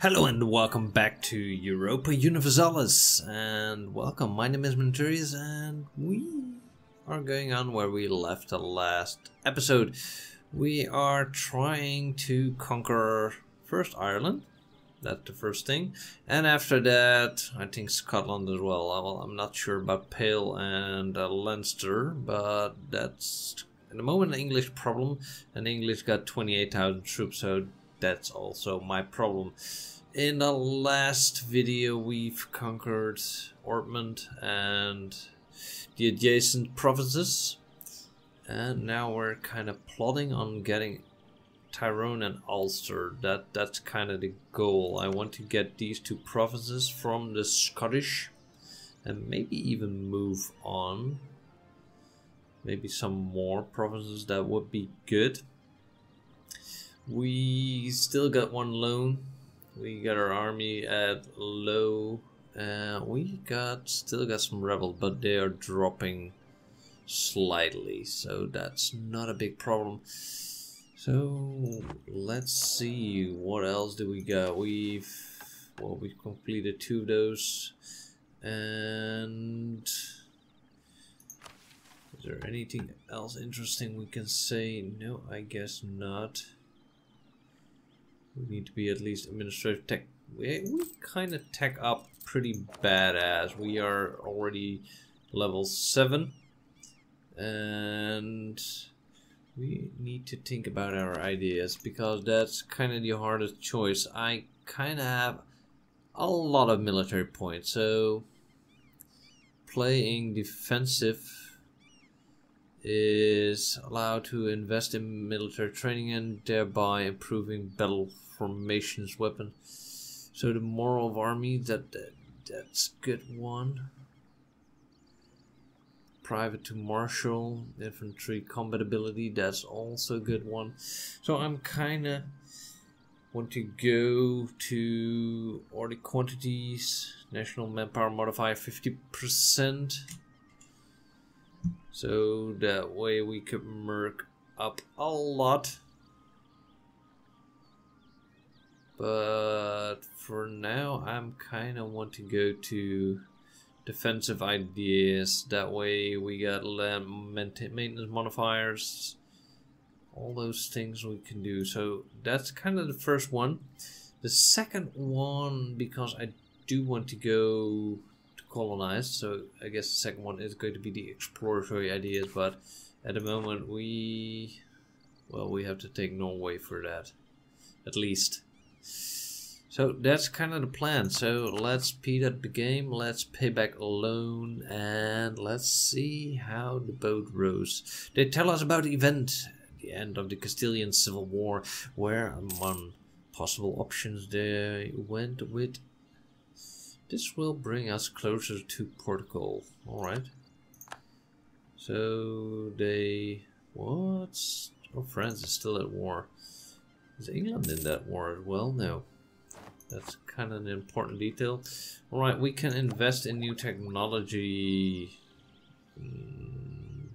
Hello and welcome back to Europa Universalis and welcome, my name is Menturius and we are going on where we left the last episode. We are trying to conquer first Ireland, that's the first thing, and after that I think Scotland as well. well I'm not sure about Pale and uh, Leinster, but that's at the moment an English problem and English got 28,000 troops so that's also my problem. In the last video we've conquered Ormond and the adjacent provinces and now we're kind of plotting on getting Tyrone and Ulster. That That's kind of the goal. I want to get these two provinces from the Scottish and maybe even move on. Maybe some more provinces that would be good. We still got one loan. We got our army at low. Uh, we got still got some rebel, but they are dropping slightly, so that's not a big problem. So let's see what else do we got. We've well we've completed two of those, and is there anything else interesting we can say? No, I guess not. We need to be at least administrative tech. We, we kind of tech up pretty badass. We are already level 7. And we need to think about our ideas because that's kind of the hardest choice. I kind of have a lot of military points. So playing defensive is allowed to invest in military training and thereby improving battle formations weapon. So the moral of army that, that that's good one. Private to marshal, infantry combat ability, that's also good one. So I'm kinda want to go to order quantities, national manpower modifier 50%. So that way we could merc up a lot. But for now, I'm kind of want to go to defensive ideas. That way we got maintenance modifiers, all those things we can do. So that's kind of the first one. The second one, because I do want to go colonized. So I guess the second one is going to be the exploratory ideas, but at the moment we, well, we have to take Norway for that, at least. So that's kind of the plan. So let's speed up the game, let's pay back a loan, and let's see how the boat rose. They tell us about the event the end of the Castilian Civil War, where among possible options they went with this will bring us closer to Portugal. Alright. So they... What? Oh, France is still at war. Is England in that war as well? No. That's kind of an important detail. Alright, we can invest in new technology. Hmm.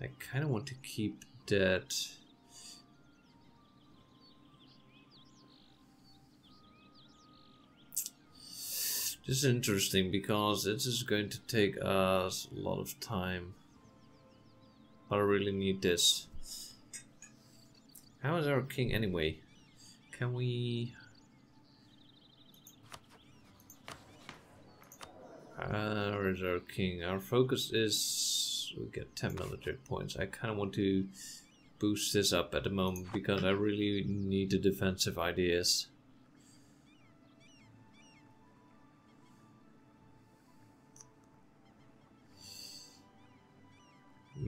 I kind of want to keep that This is interesting because this is going to take us a lot of time. I really need this. How is our king anyway? Can we... Where is our king? Our focus is... We get 10 military points. I kind of want to boost this up at the moment because I really need the defensive ideas.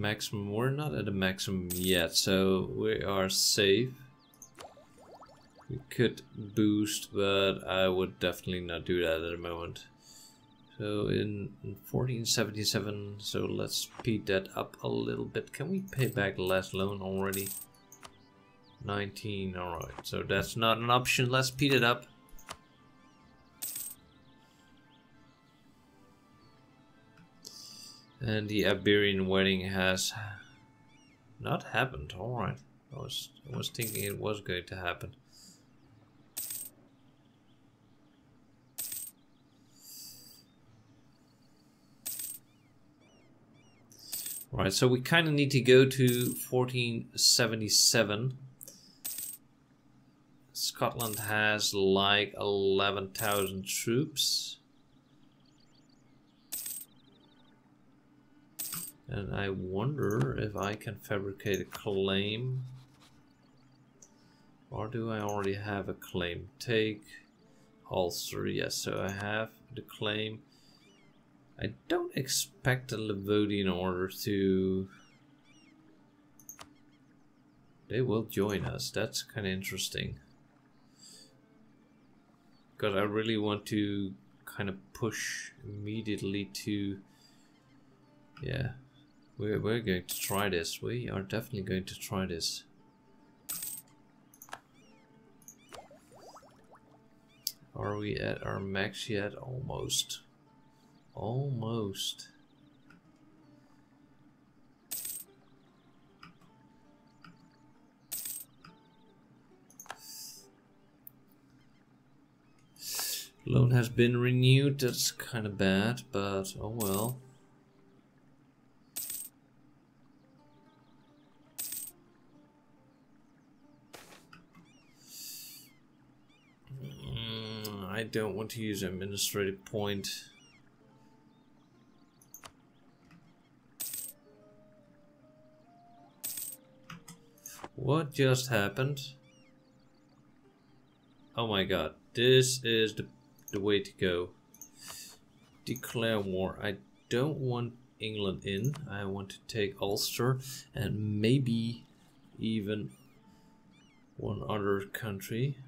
Maximum. We're not at a maximum yet, so we are safe. We could boost, but I would definitely not do that at the moment. So in 1477, so let's speed that up a little bit. Can we pay back the last loan already? 19, alright, so that's not an option. Let's speed it up. And the Iberian wedding has not happened. Alright. I was I was thinking it was going to happen. All right, so we kind of need to go to 1477. Scotland has like 11,000 troops. And I wonder if I can fabricate a claim. Or do I already have a claim? Take Ulster, yes, so I have the claim. I don't expect the Livonian order to... They will join us, that's kind of interesting. Because I really want to kind of push immediately to... Yeah, we're, we're going to try this. We are definitely going to try this. Are we at our max yet? Almost. Almost. Loan has been renewed, that's kind of bad, but oh well. I don't want to use administrative point. What just happened? Oh my god, this is the, the way to go. Declare war. I don't want England in. I want to take Ulster and maybe even one other country.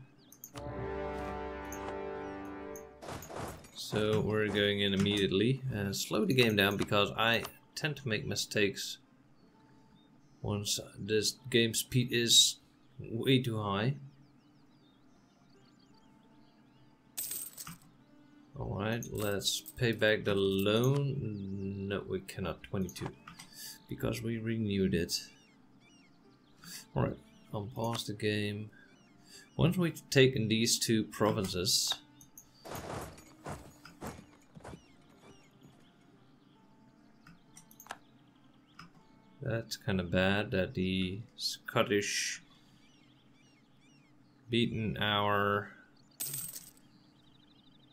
So we're going in immediately and slow the game down because I tend to make mistakes once this game speed is way too high. Alright, let's pay back the loan. No, we cannot. 22. Because we renewed it. Alright, unpause the game. Once we've taken these two provinces, That's kind of bad that the Scottish beaten our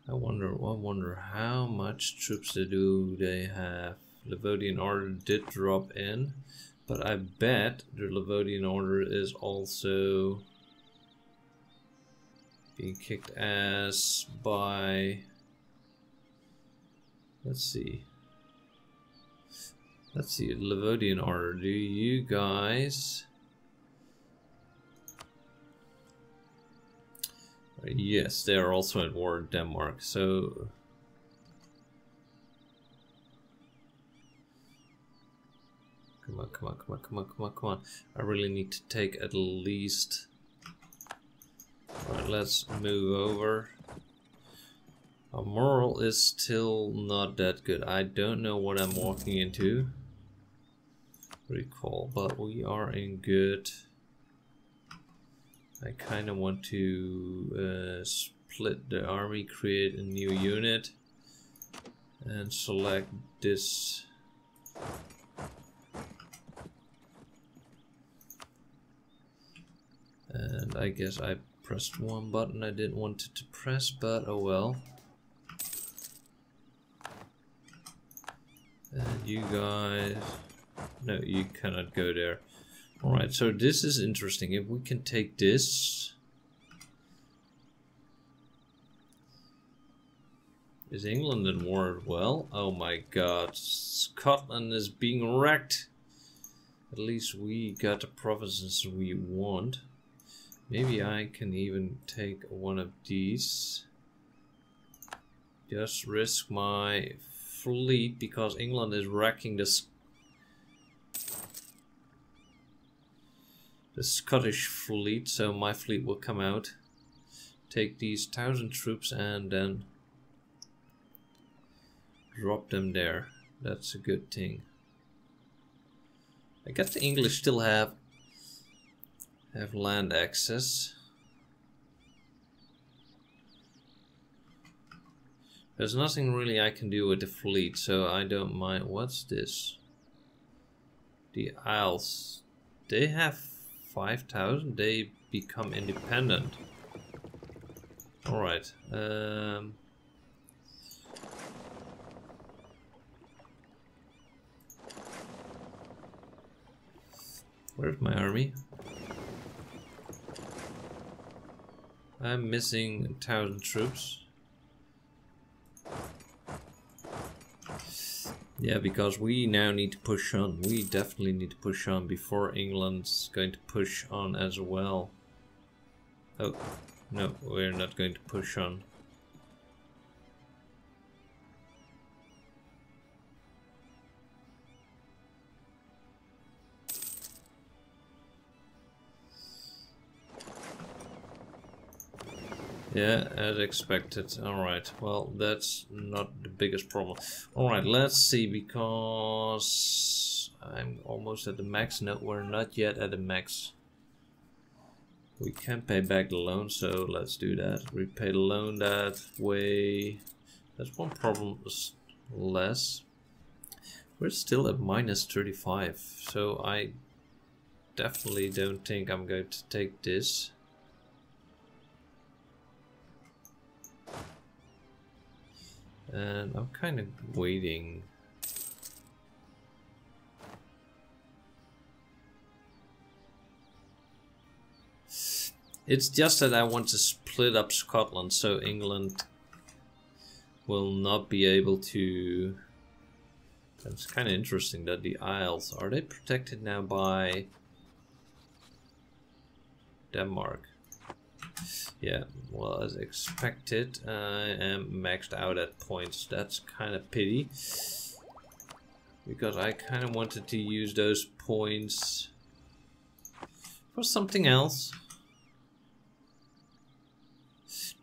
I wonder I wonder how much troops they do they have. Livonian order did drop in, but I bet the Livonian order is also being kicked ass by let's see Let's see, Livonian order. Do you guys... Yes, they are also at war with Denmark, so... Come on, come on, come on, come on, come on, come on. I really need to take at least... Alright, let's move over. Our moral is still not that good. I don't know what I'm walking into recall, but we are in good. I kind of want to uh, split the army, create a new unit, and select this. And I guess I pressed one button I didn't want to press, but oh well. And you guys... No, you cannot go there. Alright, so this is interesting. If we can take this... Is England in war as well? Oh my god, Scotland is being wrecked. At least we got the provinces we want. Maybe I can even take one of these. Just risk my fleet because England is wrecking the the Scottish fleet, so my fleet will come out, take these thousand troops and then drop them there. That's a good thing. I guess the English still have have land access. There's nothing really I can do with the fleet, so I don't mind. What's this? the Isles. They have 5,000. They become independent. Alright. Um, where's my army? I'm missing a thousand troops. Yeah, because we now need to push on. We definitely need to push on before England's going to push on as well. Oh, no, we're not going to push on. Yeah, as expected. Alright, well, that's not the biggest problem. Alright, let's see, because I'm almost at the max. No, we're not yet at the max. We can pay back the loan, so let's do that. Repay the loan that way. That's one problem less. We're still at minus 35, so I definitely don't think I'm going to take this. And I'm kind of waiting. It's just that I want to split up Scotland so England will not be able to... That's kind of interesting that the Isles, are they protected now by Denmark? Yeah, well, as expected, I am maxed out at points. That's kind of pity. Because I kind of wanted to use those points for something else.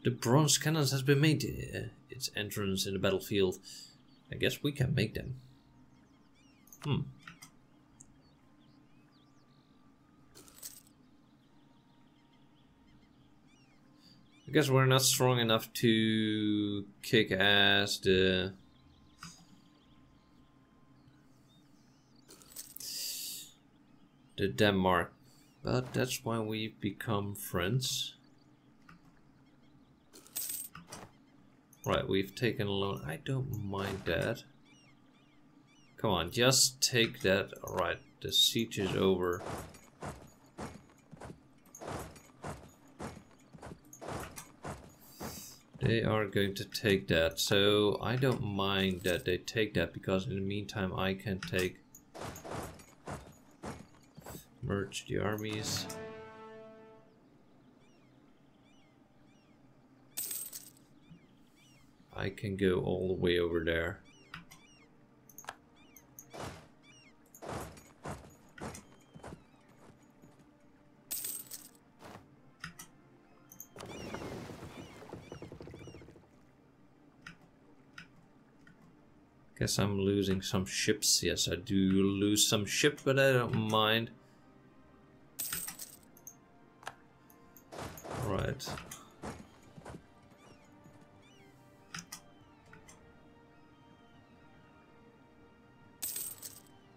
The bronze cannons has been made uh, its entrance in the battlefield. I guess we can make them. Hmm. I guess we're not strong enough to kick ass the the Denmark, but that's why we've become friends. Right, we've taken a loan. I don't mind that. Come on, just take that. Alright, the siege is over. They are going to take that, so I don't mind that they take that because in the meantime I can take merge the armies. I can go all the way over there. Guess I'm losing some ships. Yes, I do lose some ships, but I don't mind. Right.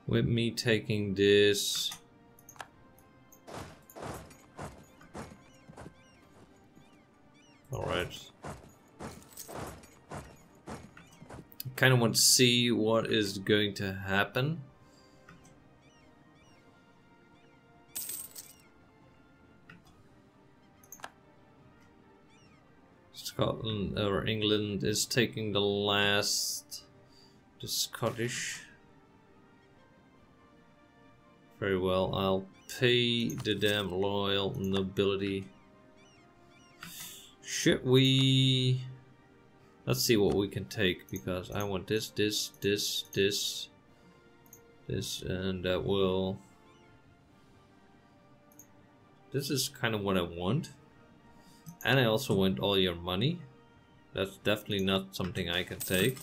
With me taking this... kind of want to see what is going to happen. Scotland or England is taking the last. The Scottish. Very well I'll pay the damn loyal nobility. Should we Let's see what we can take because I want this, this, this, this, this, and that will... This is kind of what I want. And I also want all your money. That's definitely not something I can take.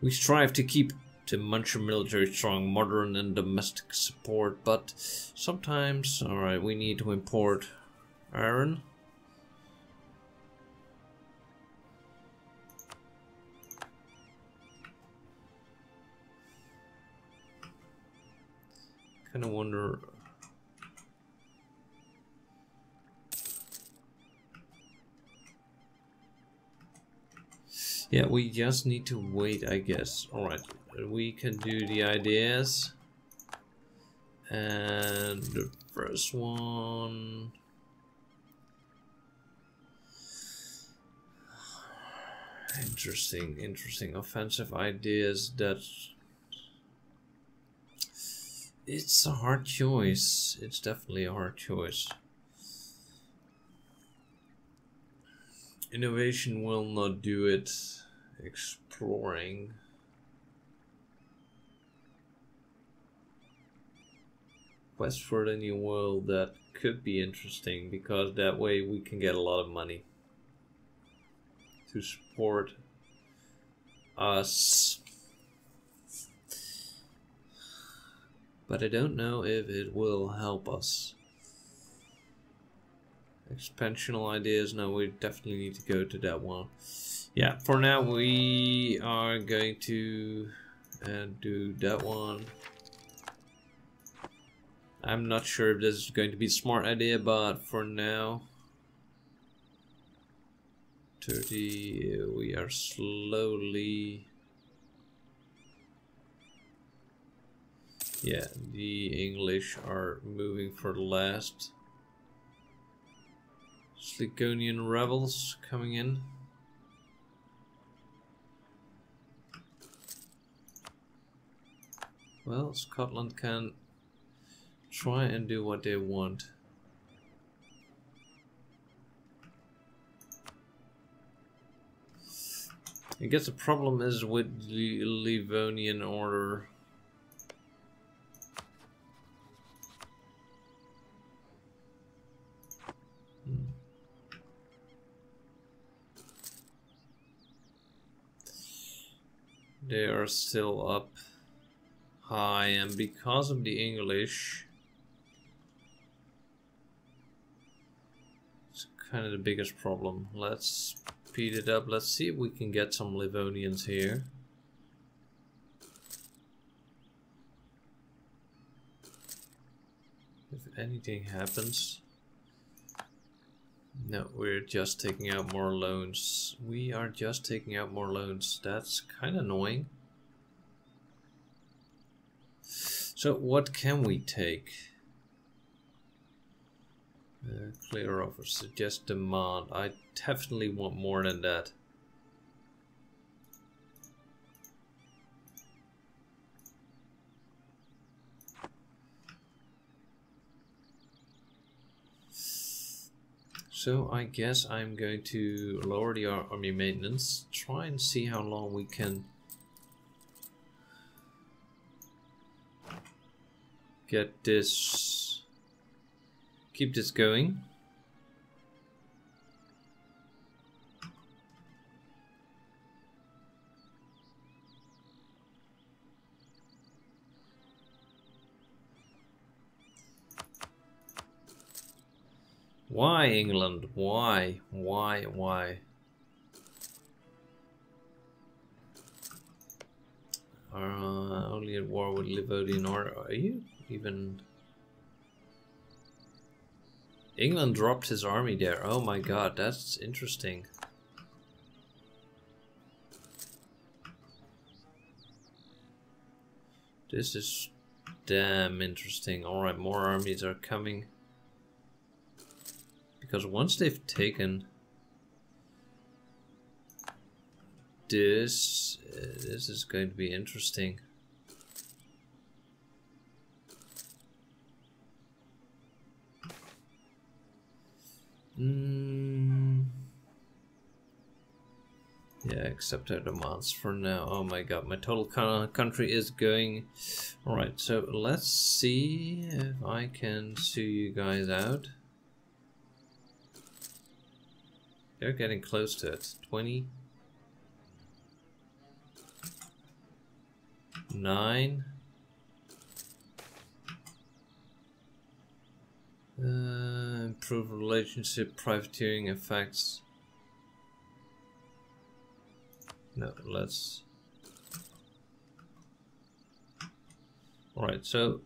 We strive to keep the Muncher military strong, modern and domestic support, but sometimes, alright, we need to import iron. Kind of wonder Yeah, we just need to wait, I guess. Alright, we can do the ideas. And the first one... Interesting, interesting. Offensive ideas that... It's a hard choice. It's definitely a hard choice. Innovation will not do it. Exploring. Quest for the new world that could be interesting because that way we can get a lot of money to support us. But I don't know if it will help us. Expansional ideas, no, we definitely need to go to that one. Yeah, for now we are going to uh, do that one. I'm not sure if this is going to be a smart idea, but for now 30 we are slowly yeah the English are moving for the last. Sliconian rebels coming in. Well Scotland can try and do what they want. I guess the problem is with the Livonian order. They are still up high and because of the English it's kind of the biggest problem. Let's speed it up. Let's see if we can get some Livonians here. If anything happens. No, we're just taking out more loans. We are just taking out more loans. That's kind of annoying. So what can we take? Uh, clear offer, suggest demand. I definitely want more than that. So I guess I'm going to lower the army maintenance, try and see how long we can get this keep this going. Why England? Why? Why? Why? Are uh, only at war with Livonian or are you even England dropped his army there. Oh my god, that's interesting. This is damn interesting. Alright, more armies are coming. Because once they've taken this, uh, this is going to be interesting. Mm. Yeah, accept their demands for now. Oh my god, my total country is going... Alright, so let's see if I can sue you guys out. They're getting close to it. 20. 9. Uh, improve relationship, privateering effects. No, let's... Alright, so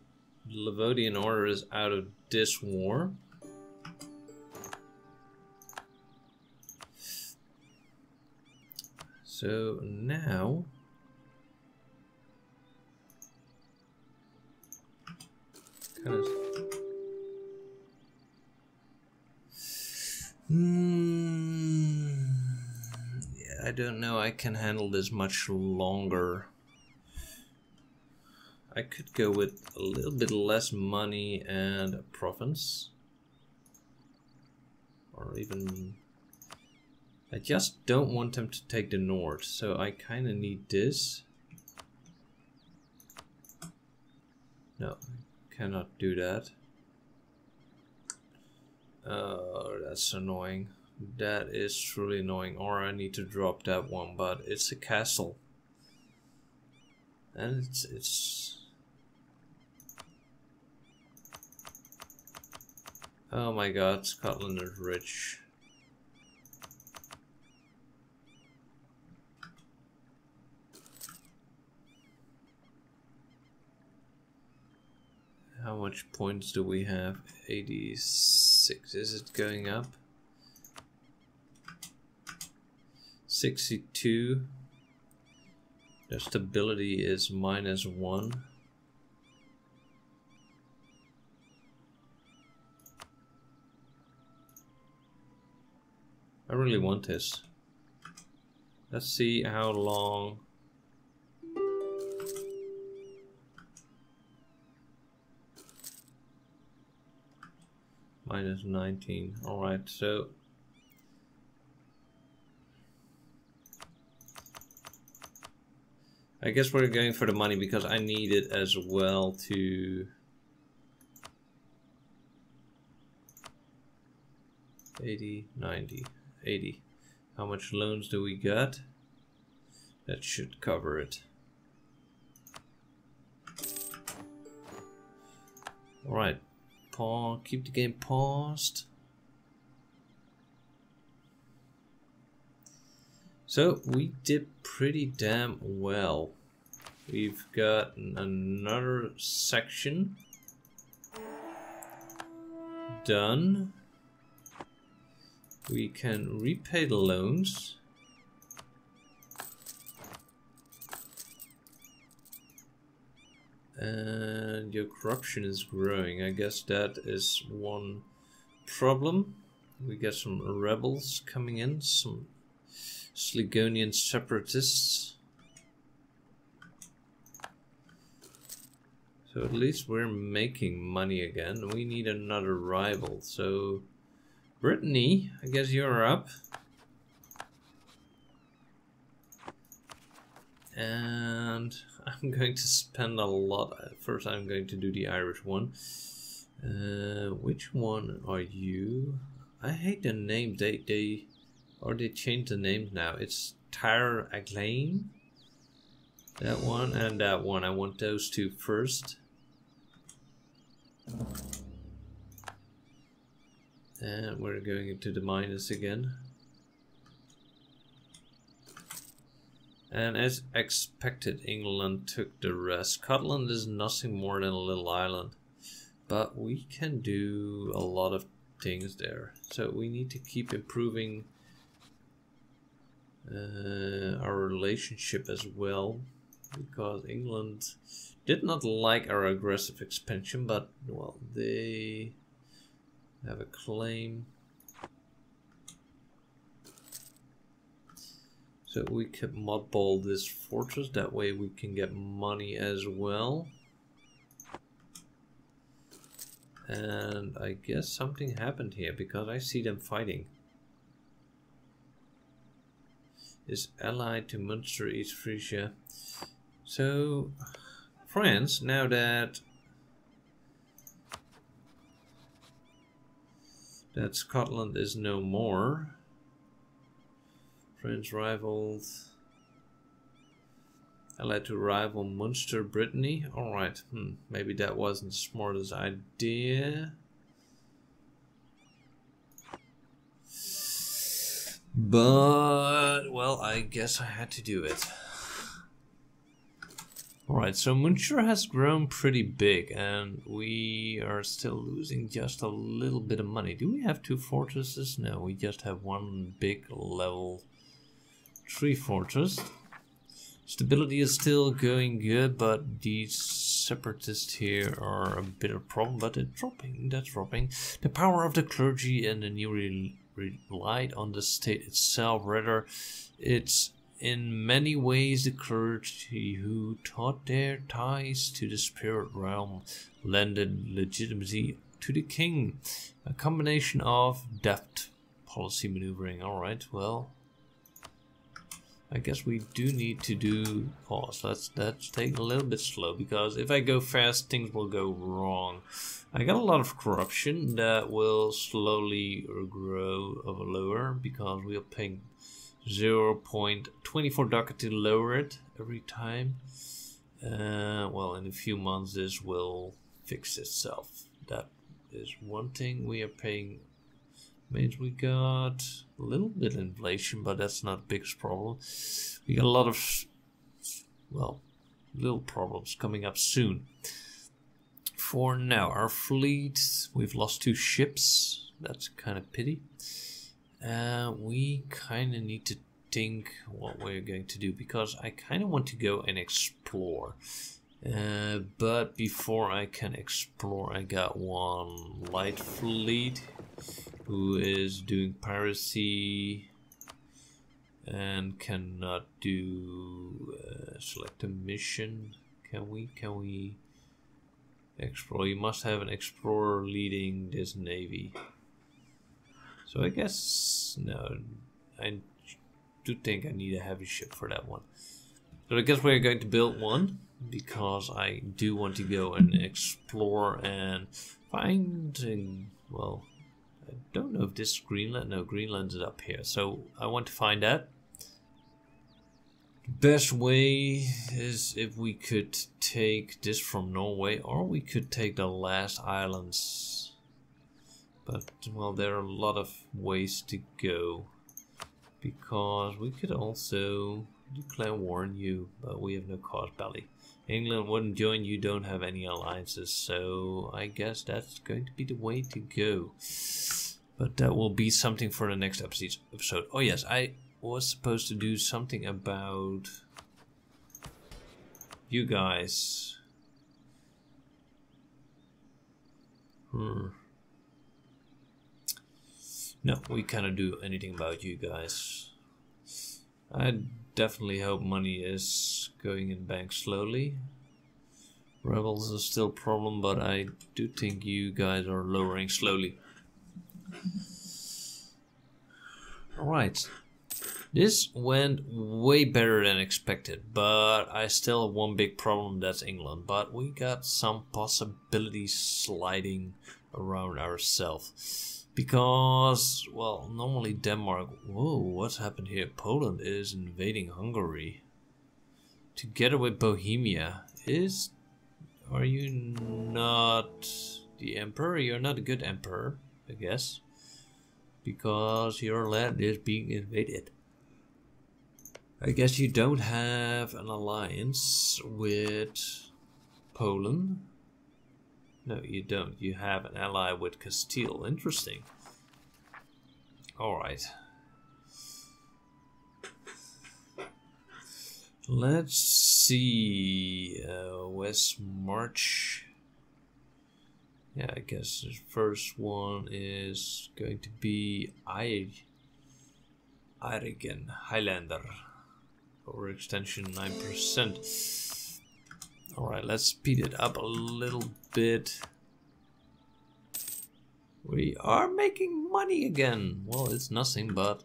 the Livonian Order is out of this war. So now kind of Hmm. Yeah, I don't know. I can handle this much longer. I could go with a little bit less money and a province. Or even... I just don't want them to take the north, so I kind of need this. No, cannot do that. Oh, that's annoying. That is truly annoying. Or I need to drop that one, but it's a castle. And it's it's Oh my god, Scotland is rich. How much points do we have? 86. Is it going up? 62. Their stability is minus 1. I really want this. Let's see how long minus 19 all right so I guess we're going for the money because I need it as well to Eighty, ninety, eighty. How much loans do we got? That should cover it. Alright, pause, keep the game paused. So we did pretty damn well. We've got another section done. We can repay the loans. And your corruption is growing. I guess that is one problem. We get some rebels coming in, some Sligonian separatists. So at least we're making money again. We need another rival. So Brittany, I guess you're up. And I'm going to spend a lot. First, I'm going to do the Irish one. Uh, which one are you? I hate the name. They they or they changed the names now. It's Tyre Aglain. That one and that one. I want those two first. And we're going into the minus again. And as expected, England took the rest. Scotland is nothing more than a little island. But we can do a lot of things there. So we need to keep improving uh, our relationship as well. Because England did not like our aggressive expansion, but, well, they have a claim. So we can mothball this fortress, that way we can get money as well. And I guess something happened here because I see them fighting. Is allied to Munster, East Frisia. So, France, now that that Scotland is no more, French rivals. Allied to rival Munster, Brittany. Alright, hmm, maybe that wasn't the smartest idea. But, well, I guess I had to do it. Alright, so Munster has grown pretty big and we are still losing just a little bit of money. Do we have two fortresses? No, we just have one big level 3 fortress. Stability is still going good, but these separatists here are a bit of a problem, but it's dropping, that's dropping. The power of the clergy and the new re relied on the state itself, rather it's in many ways the clergy who taught their ties to the spirit realm lended legitimacy to the king. A combination of deft policy maneuvering. Alright, well, I guess we do need to do pause. Let's let's take a little bit slow because if I go fast, things will go wrong. I got a lot of corruption that will slowly grow lower because we are paying 0.24 ducat to lower it every time. Uh, well, in a few months this will fix itself. That is one thing we are paying means we got a little bit of inflation, but that's not the biggest problem. We got a lot of, well, little problems coming up soon. For now, our fleet, we've lost two ships. That's kind of pity. Uh, we kind of need to think what we're going to do because I kind of want to go and explore. Uh, but before I can explore, I got one light fleet who is doing piracy and cannot do uh, select a mission. Can we? Can we explore? You must have an explorer leading this navy. So I guess no, I do think I need a heavy ship for that one. So I guess we're going to build one because I do want to go and explore and find, well, I don't know if this is Greenland. No, Greenland is up here. So I want to find. The best way is if we could take this from Norway or we could take the last islands. But, well, there are a lot of ways to go. Because we could also declare war on you, but we have no casus belli. England wouldn't join, you don't have any alliances, so I guess that's going to be the way to go. But that will be something for the next episode. Oh yes, I was supposed to do something about you guys. Hmm. No, we cannot do anything about you guys. I definitely hope money is going in bank slowly. Rebels are still a problem, but I do think you guys are lowering slowly. Alright. This went way better than expected, but I still have one big problem, that's England. But we got some possibilities sliding around ourselves. Because, well, normally Denmark... Whoa, what's happened here? Poland is invading Hungary. Together with Bohemia. Is... Are you not the emperor? You're not a good emperor, I guess because your land is being invaded. I guess you don't have an alliance with Poland. No, you don't. You have an ally with Castile. Interesting. Alright. Let's see. Uh, West March. Yeah, I guess the first one is going to be I Irigen Highlander. Overextension 9%. Alright, let's speed it up a little bit. We are making money again. Well, it's nothing, but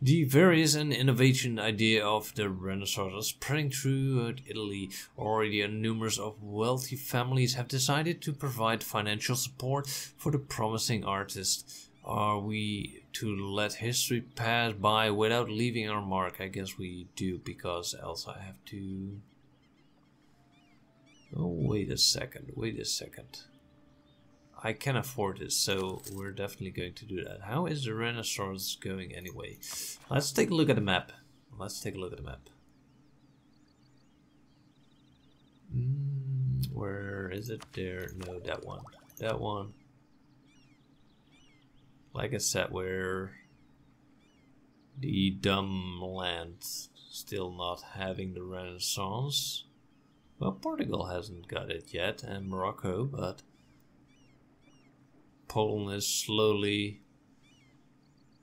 the various and innovation idea of the Renaissance is spreading throughout Italy. Already a numerous of wealthy families have decided to provide financial support for the promising artist. Are we to let history pass by without leaving our mark? I guess we do, because else I have to... Oh, wait a second, wait a second. I can afford this, so we're definitely going to do that. How is the Renaissance going anyway? Let's take a look at the map. Let's take a look at the map. Mm, where is it? There. No, that one. That one. Like I said, where the dumb lands still not having the Renaissance. Well, Portugal hasn't got it yet, and Morocco, but Poland is slowly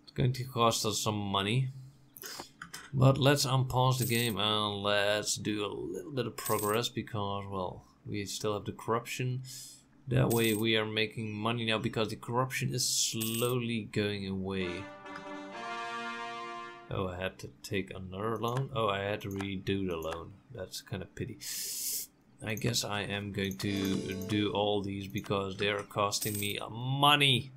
it's going to cost us some money. But let's unpause the game and let's do a little bit of progress because, well, we still have the corruption. That way we are making money now because the corruption is slowly going away. Oh, I had to take another loan? Oh, I had to redo the loan. That's kind of pity. I guess I am going to do all these because they are costing me money.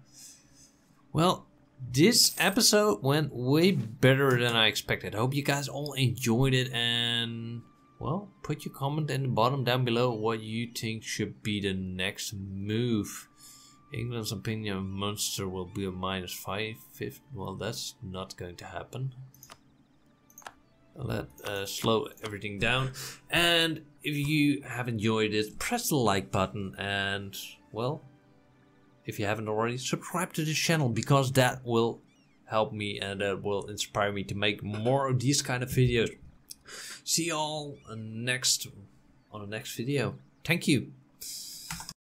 Well, this episode went way better than I expected. I hope you guys all enjoyed it and well, put your comment in the bottom down below what you think should be the next move. England's opinion of Munster will be a minus 5. Fifth. Well, that's not going to happen. Let uh, slow everything down. And if you have enjoyed it, press the like button and, well, if you haven't already, subscribe to this channel because that will help me and that will inspire me to make more of these kind of videos. See y'all next on the next video. Thank you.